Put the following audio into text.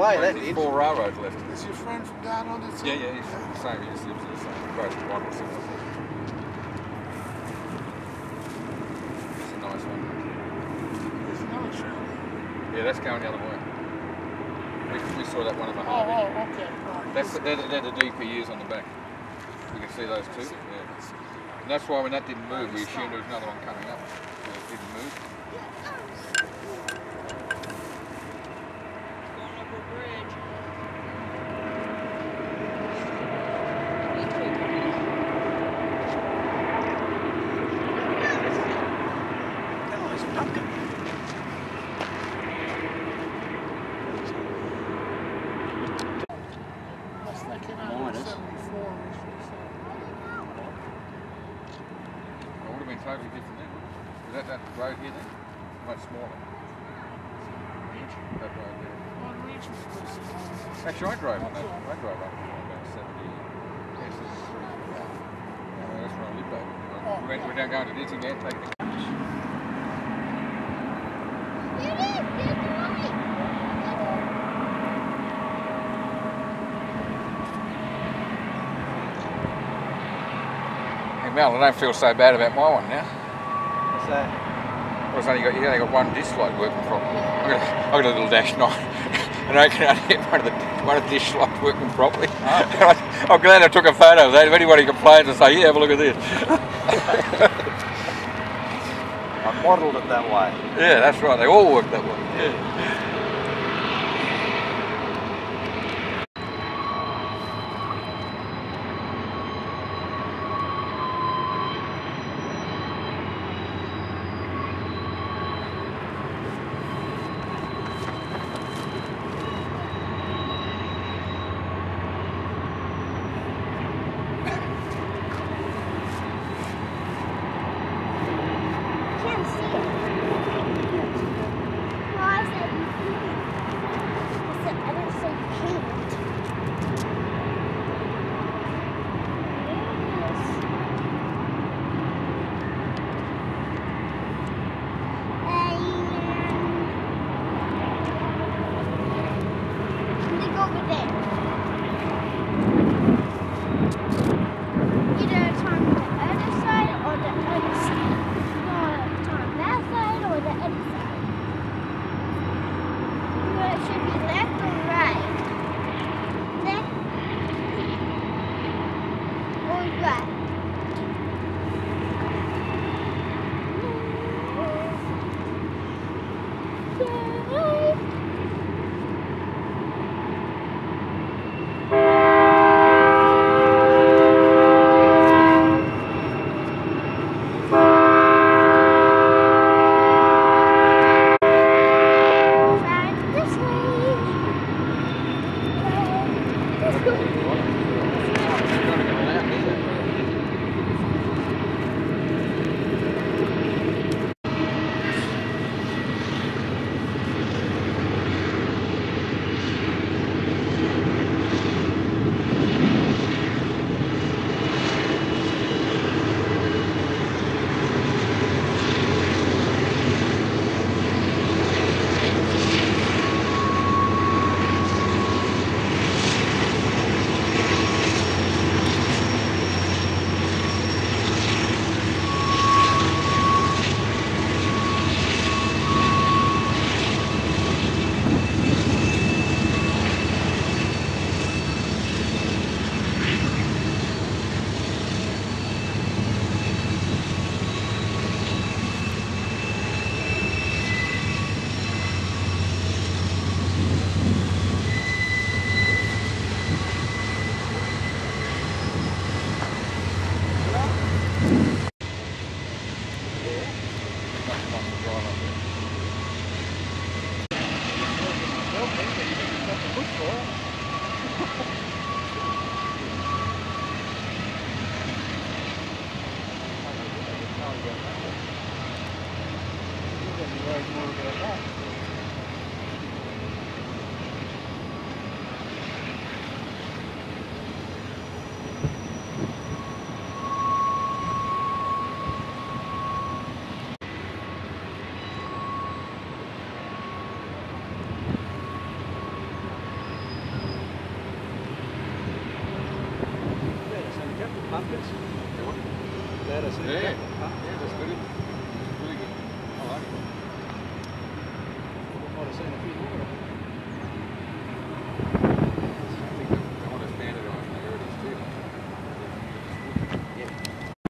away, that did. four railroads left. Is your friend from down on the Yeah, yeah, he's the same. He just lives in the same. Both one or similar. It's a nice one. There's another trail. Yeah, that's going the other way. We, we saw that one in the Oh, Harvey. oh, okay. All right. That's the, they're, they're the DPUs on the back. You can see those two. Yeah. And that's why when that didn't move, oh, we assumed there was another one coming up. It didn't move. Oh, Going over a bridge. Oh, it's a pumpkin. That's like in Minus. 74. It would have been totally different then. Was that that road here then? Much smaller. That road there. On region was Actually, I drove on that. I drove up about 70. Yeah, 73. Yeah, that's where I lived over. Oh, We went, we're down going to Disneyland, taking Hey I don't feel so bad about my one now. What's that? Well, it's only got, you only got one ditch light working properly. I got, a, I got a little dash nine, and I can only get one of the one of the ditch lights working properly. Oh. I'm glad I took a photo of that. If anybody complains, I say, yeah, have a look at this. I modelled it that way. Yeah, that's right. They all work that way. Yeah. can't see it. Why is that you can't? I said, I didn't say you can't. Look over there. Pumpkins. Yeah, what? There, I see. Yeah. Huh? Yeah, that's good.